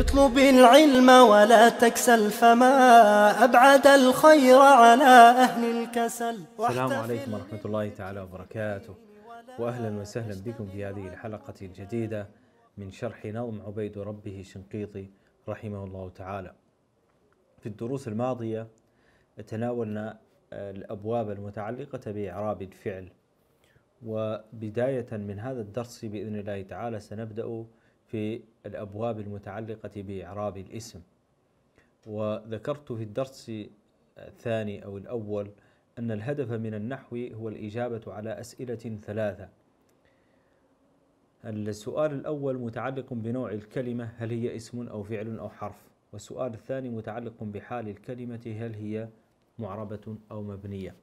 اطلب العلم ولا تكسل فما أبعد الخير على أهل الكسل. السلام عليكم ورحمة الله تعالى وبركاته. وأهلا وسهلا بكم في هذه الحلقة الجديدة من شرح نظم عبيد ربه شنقيطي رحمه الله تعالى. في الدروس الماضية تناولنا الأبواب المتعلقة بإعراب الفعل. وبداية من هذا الدرس بإذن الله تعالى سنبدأ في الأبواب المتعلقة بإعراب الاسم. وذكرت في الدرس الثاني أو الأول أن الهدف من النحو هو الإجابة على أسئلة ثلاثة. السؤال الأول متعلق بنوع الكلمة هل هي اسم أو فعل أو حرف؟ والسؤال الثاني متعلق بحال الكلمة هل هي معربة أو مبنية؟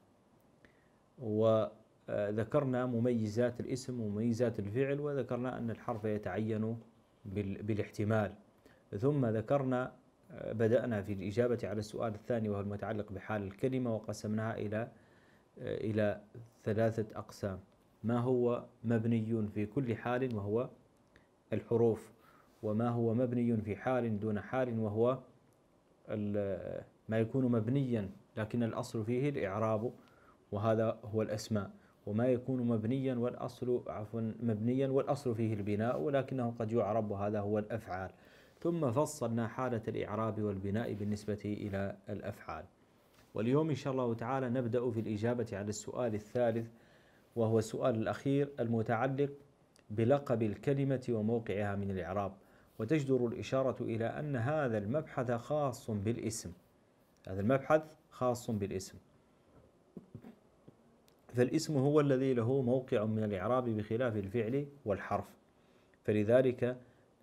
وذكرنا مميزات الاسم ومميزات الفعل وذكرنا أن الحرف يتعين بالاحتمال. ثم ذكرنا بدأنا في الإجابة على السؤال الثاني وهو المتعلق بحال الكلمة وقسمناها إلى إلى ثلاثة أقسام. ما هو مبني في كل حال وهو الحروف وما هو مبني في حال دون حال وهو ما يكون مبنيا لكن الأصل فيه الإعراب وهذا هو الأسماء. وما يكون مبنيا والأصل عفوا مبنيا والأصل فيه البناء ولكنه قد يعرب وهذا هو الأفعال. ثم فصلنا حالة الإعراب والبناء بالنسبة إلى الأفعال. واليوم إن شاء الله تعالى نبدأ في الإجابة على السؤال الثالث وهو السؤال الأخير المتعلق بلقب الكلمة وموقعها من الإعراب. وتجدر الإشارة إلى أن هذا المبحث خاص بالاسم. هذا المبحث خاص بالاسم. فالاسم هو الذي له موقع من الإعراب بخلاف الفعل والحرف. فلذلك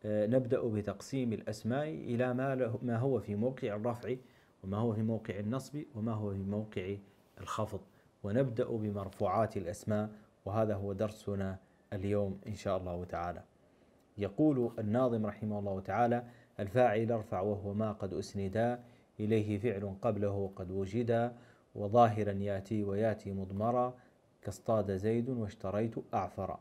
آه، نبدأ بتقسيم الأسماء إلى ما, ما هو في موقع الرفع وما هو في موقع النصب وما هو في موقع الخفض. ونبدأ بمرفوعات الأسماء وهذا هو درسنا اليوم إن شاء الله تعالى. يقول الناظم رحمه الله تعالى الفاعل ارفع وهو ما قد أسندا إليه فعل قبله قد وجدا وظاهرا ياتي وياتي مضمرا كاصطاد زيد واشتريت أعفرا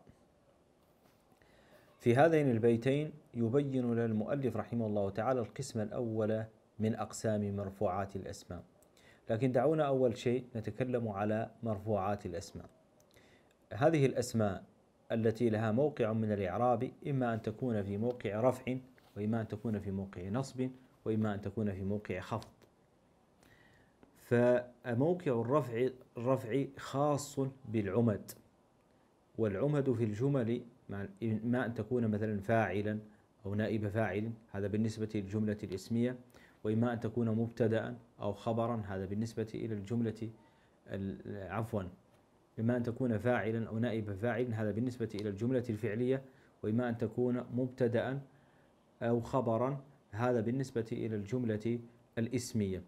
في هذين البيتين يبين لنا المؤلف رحمه الله تعالى القسم الأول من أقسام مرفوعات الأسماء. لكن دعونا أول شيء نتكلم على مرفوعات الأسماء. هذه الأسماء التي لها موقع من الإعراب إما أن تكون في موقع رفع وإما أن تكون في موقع نصب وإما أن تكون في موقع خفض. فموقع الرفع الرفع خاص بالعمد والعمد في الجمل ما أن تكون مثلا فاعلا أو نائب فاعل هذا بالنسبة للجملة الإسمية وإما أن تكون مبتدأ أو خبرا هذا بالنسبة إلى الجملة عفوا. إما أن تكون فاعلا أو نائب فاعل هذا بالنسبة إلى الجملة الفعلية وإما أن تكون مبتدأ أو خبرا هذا بالنسبة إلى الجملة الإسمية.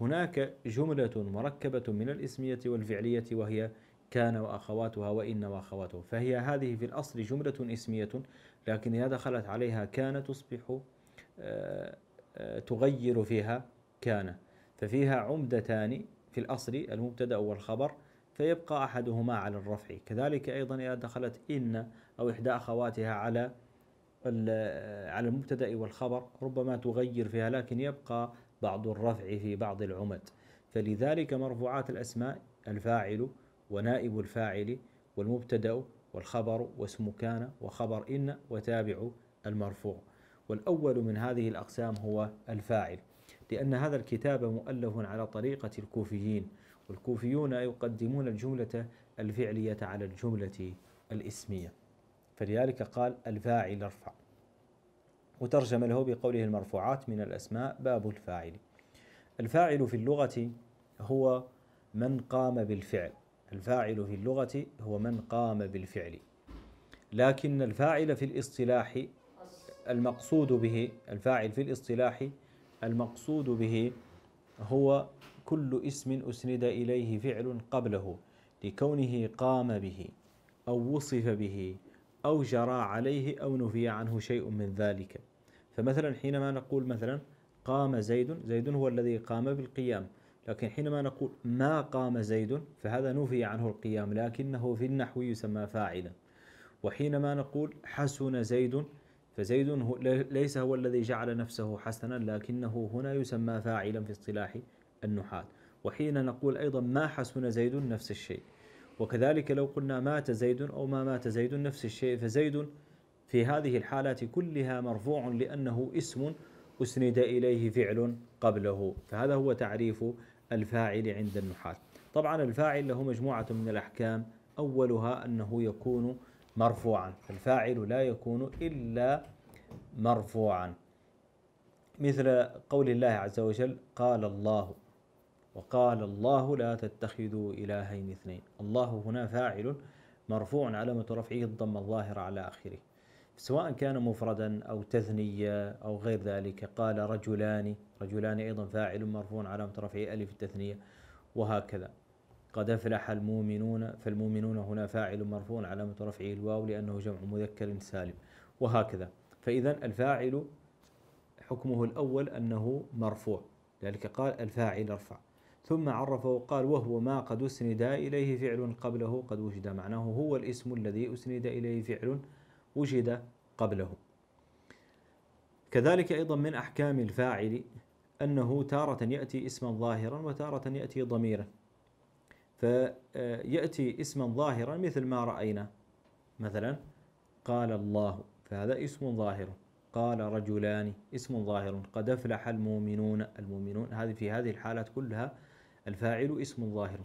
هناك جملة مركبة من الإسمية والفعلية وهي كان وأخواتها وإن وأخواتها. فهي هذه في الأصل جملة إسمية لكن إذا دخلت عليها كان تصبح آه، آه، تغير فيها كان. ففيها عمدتان في الأصل المبتدأ والخبر فيبقى أحدهما على الرفع. كذلك أيضا إذا دخلت إن أو إحدى أخواتها على على المبتدأ والخبر ربما تغير فيها لكن يبقى بعض الرفع في بعض العمد. فلذلك مرفوعات الأسماء الفاعل ونائب الفاعل والمبتدأ والخبر واسم كان وخبر إن وتابع المرفوع. والأول من هذه الأقسام هو الفاعل لأن هذا الكتاب مؤلف على طريقة الكوفيين والكوفيون يقدمون الجملة الفعلية على الجملة الإسمية. فلذلك قال الفاعل ارفع. وترجم له بقوله المرفوعات من الأسماء باب الفاعل. الفاعل في اللغة هو من قام بالفعل. الفاعل في اللغة هو من قام بالفعل. لكن الفاعل في الاصطلاح المقصود به الفاعل في الاصطلاح المقصود به هو كل اسم أسند إليه فعل قبله لكونه قام به أو وصف به أو جرى عليه أو نفي عنه شيء من ذلك. فمثلا حينما نقول مثلا قام زيد زيد هو الذي قام بالقيام. لكن حينما نقول ما قام زيد فهذا نفي عنه القيام لكنه في النحو يسمى فاعلا. وحينما نقول حسن زيد فزيد هو ليس هو الذي جعل نفسه حسنا لكنه هنا يسمى فاعلا في اصطلاح النحاة. وحين نقول أيضا ما حسن زيد نفس الشيء. وكذلك لو قلنا مات زيد أو ما مات زيد نفس الشيء فزيد في هذه الحالات كلها مرفوع لأنه اسم أسند إليه فعل قبله. فهذا هو تعريف الفاعل عند النحاة. طبعا الفاعل له مجموعة من الأحكام. أولها أنه يكون مرفوعا. الفاعل لا يكون إلا مرفوعا. مثل قول الله عز وجل قال الله وقال الله لا تتخذوا إلهين اثنين. الله هنا فاعل مرفوع علامة رفعه الضم الظاهر على آخره. سواء كان مفردا أو تثنية أو غير ذلك قال رجلان. رجلان أيضا فاعل مرفوع علامة رفعه ألف التثنية وهكذا. قد أفلح المؤمنون فالمؤمنون هنا فاعل مرفوع علامة رفعه الواو لأنه جمع مذكر سالم وهكذا. فإذا الفاعل حكمه الأول أنه مرفوع ذلك قال الفاعل ارفع. ثم عرفه وقال وهو ما قد أسند إليه فعل قبله قد وجد معناه هو الاسم الذي أسند إليه فعل وجد قبله. كذلك أيضا من أحكام الفاعل أنه تارة يأتي اسما ظاهرا وتارة يأتي ضميرا. فيأتي اسما ظاهرا مثل ما رأينا. مثلا قال الله فهذا اسم ظاهر. قال رجلان اسم ظاهر. قد أفلح المؤمنون. المؤمنون هذه في هذه الحالات كلها الفاعل اسم ظاهر.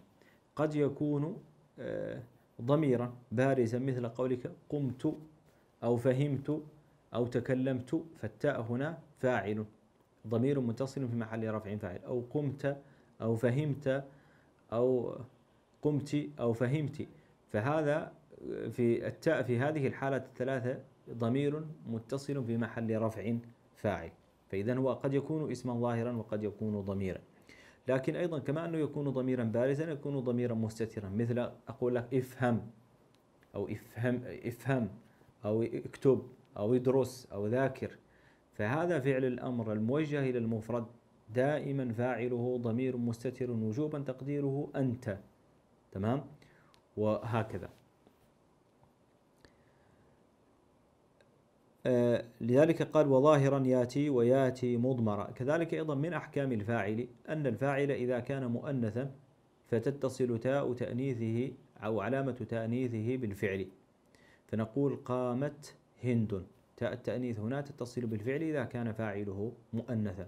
قد يكون آه، ضميرا بارزا مثل قولك قمت أو فهمت أو تكلمت فالتاء هنا فاعل. ضمير متصل في محل رفع فاعل. أو قمت أو فهمت أو قمت أو فهمت. فهذا في التاء في هذه الحالات الثلاثة ضمير متصل في محل رفع فاعل. فإذا هو قد يكون اسما ظاهرا وقد يكون ضميرا. لكن أيضا كما أنه يكون ضميرا بارزا يكون ضميرا مستترا. مثل أقول لك افهم أو افهم افهم أو اكتب أو ادرس أو ذاكر. فهذا فعل الأمر الموجه إلى المفرد. دائما فاعله ضمير مستتر وجوبا تقديره أنت. تمام؟ وهكذا. لذلك قال وظاهرا ياتي وياتي مضمرا. كذلك أيضا من أحكام الفاعل أن الفاعل إذا كان مؤنثا فتتصل تاء تأنيثه أو علامة تأنيثه بالفعل. فنقول قامت هند. تاء التأنيث هنا تتصل بالفعل إذا كان فاعله مؤنثا.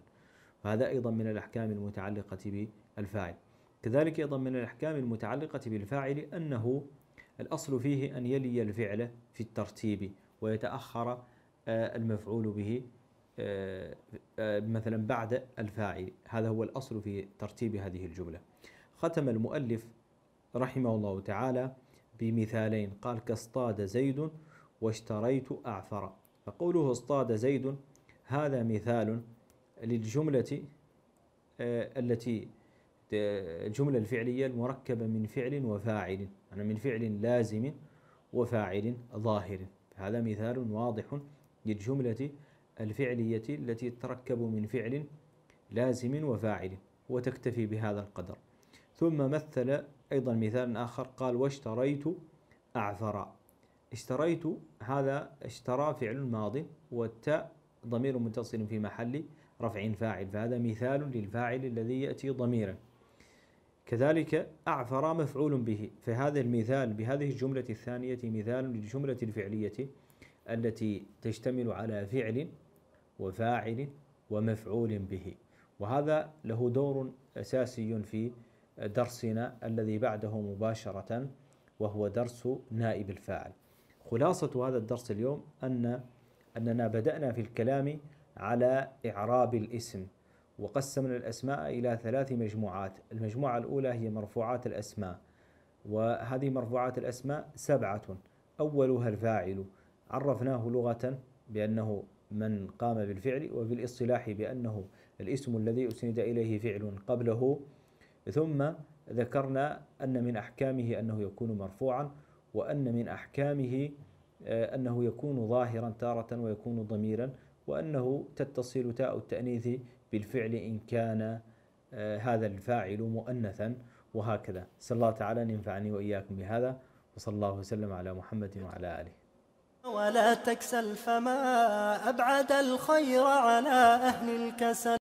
وهذا أيضا من الأحكام المتعلقة بالفاعل. كذلك أيضا من الأحكام المتعلقة بالفاعل أنه الأصل فيه أن يلي الفعل في الترتيب ويتأخر آه، المفعول به آه، آه، مثلا بعد الفاعل. هذا هو الأصل في ترتيب هذه الجملة. ختم المؤلف رحمه الله تعالى بمثالين. قال كاصطاد زيد واشتريت أعفر فقوله اصطاد زيد هذا مثال للجملة التي الجملة الفعلية المركبة من فعل وفاعل. يعني من فعل لازم وفاعل ظاهر. هذا مثال واضح للجملة الفعلية التي تتركب من فعل لازم وفاعل وتكتفي بهذا القدر. ثم مثل أيضا مثال آخر قال واشتريت أعفرا اشتريت هذا اشترى فعل ماض والتاء ضمير متصل في محل رفع فاعل فهذا مثال للفاعل الذي يأتي ضميرا. كذلك أعفر مفعول به فهذا المثال بهذه الجملة الثانية مثال للجملة الفعلية التي تشتمل على فعل وفاعل ومفعول به. وهذا له دور أساسي في درسنا الذي بعده مباشرة وهو درس نائب الفاعل. خلاصة هذا الدرس اليوم أن أننا بدأنا في الكلام على إعراب الاسم وقسمنا الأسماء إلى ثلاث مجموعات. المجموعة الأولى هي مرفوعات الأسماء وهذه مرفوعات الأسماء سبعة أولها الفاعل. عرفناه لغة بأنه من قام بالفعل وفي الاصطلاح بأنه الاسم الذي أسند إليه فعل قبله. ثم ذكرنا أن من أحكامه أنه يكون مرفوعا وأن من أحكامه آه، أنه يكون ظاهرا تارة ويكون ضميرا وأنه تتصل تاء التأنيث بالفعل إن كان آه، هذا الفاعل مؤنثا. وهكذا. صلى الله تعالى أن ينفعني وإياكم بهذا وصلى الله وسلم على محمد وعلى آله. ولا تكسل فما أبعد الخير على أهل الكسل.